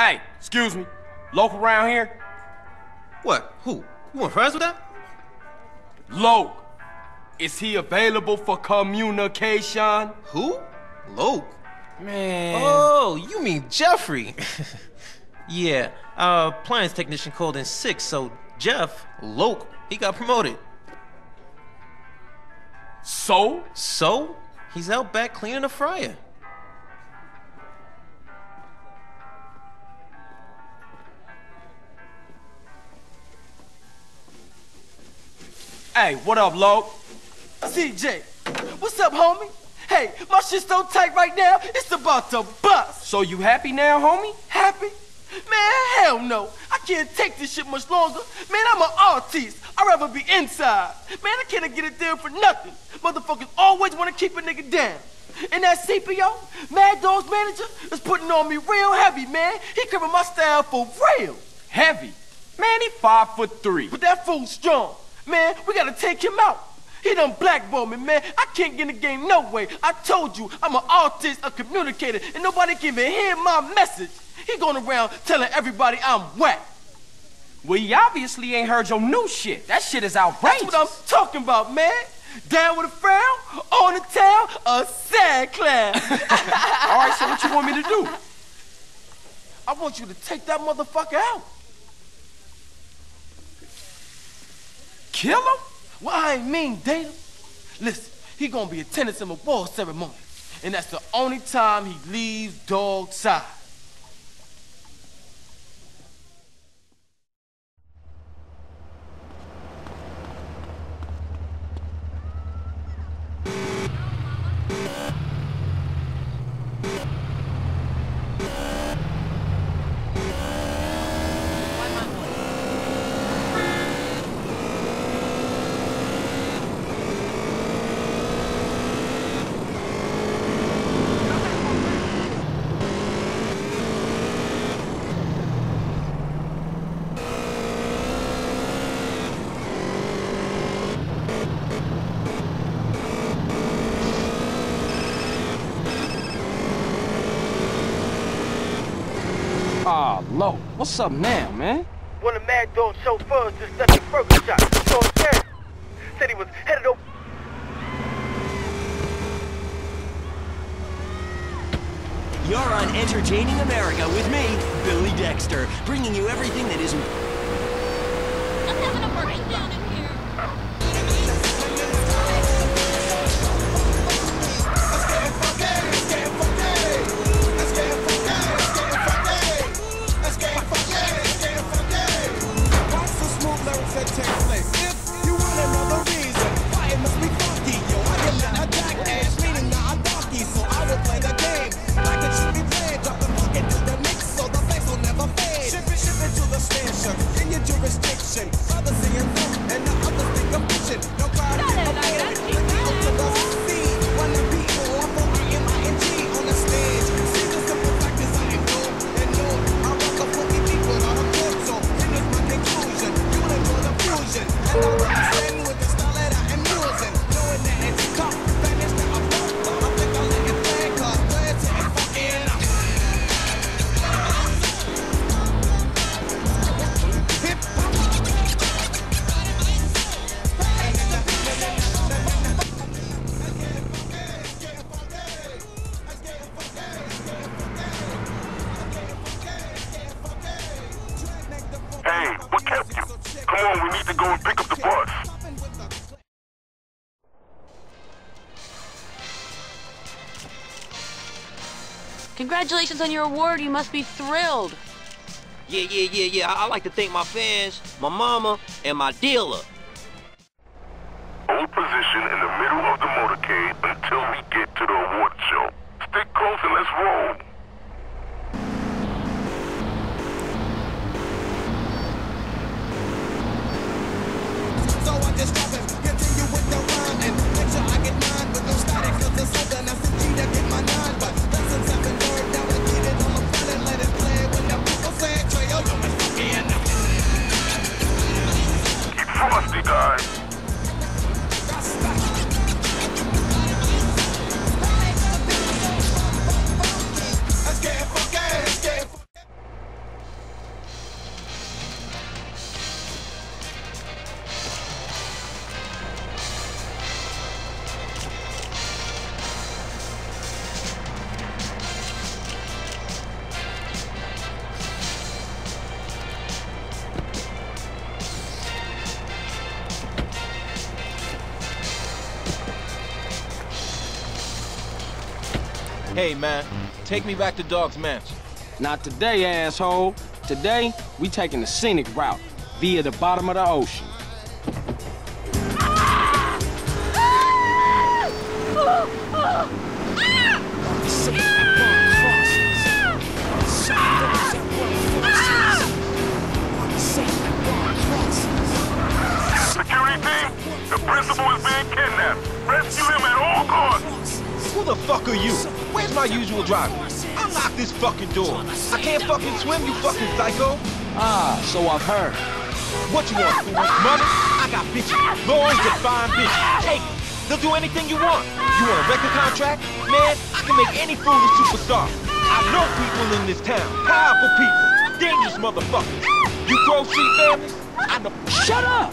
Hey, excuse me. Local around here? What? Who? You want friends with that? Loc. Is he available for communication? Who? Loc. Man. Oh, you mean Jeffrey? yeah, our appliance technician called in sick, so Jeff, Loc, he got promoted. So? So, he's out back cleaning the fryer. Hey, what up, Loc? CJ, what's up, homie? Hey, my shit's so tight right now, it's about to bust. So you happy now, homie? Happy? Man, hell no. I can't take this shit much longer. Man, I'm an artist. I'd rather be inside. Man, I can't get a deal for nothing. Motherfuckers always want to keep a nigga down. And that CPO, Madd Dogg's manager, is putting on me real heavy, man. He covering my style for real. Heavy? Man, he five foot three. But that fool's strong. Man, we gotta take him out. He done blackballed me, man. I can't get in the game no way. I told you, I'm an artist, a communicator, and nobody can even hear my message. He going around telling everybody I'm whack. Well, he obviously ain't heard your new shit. That shit is outrageous. That's what I'm talking about, man. Down with a frown, on the tail, a sad clown. All right, so what you want me to do? I want you to take that motherfucker out. Kill him? Well, I ain't mean date him. Listen, he gonna be attending some award ceremony, and that's the only time he leaves dog side. Ah, oh, Low. What's up now, man? One of Madd Dogg's chauffeurs just left the burger shop. You know what I'm saying? Said he was headed over. You're on Entertaining America with me, Billy Dexter, bringing you everything that isn't. I'm having a breakdown Hey, to go and pick up the bus. Congratulations on your award. You must be thrilled. Yeah, yeah, yeah, yeah. I, I like to thank my fans, my mama, and my dealer. Hold position frosty, Hey, man, take me back to Dogg's Mansion. Not today, asshole. Today, we taking the scenic route via the bottom of the ocean. Security team, the principal is being kidnapped. Rescue him at all costs. Who the fuck are you? Where's my usual driver? Unlock this fucking door. I can't fucking swim, you fucking psycho. Ah, so I've heard. What you want, fool? mother? I got bitches. Lawrence, fine bitches. Take. They'll do anything you want. You want a record contract? Man, I can make any fool a superstar. I know people in this town. Powerful people. Dangerous motherfuckers. You grow street families? I know. Shut up!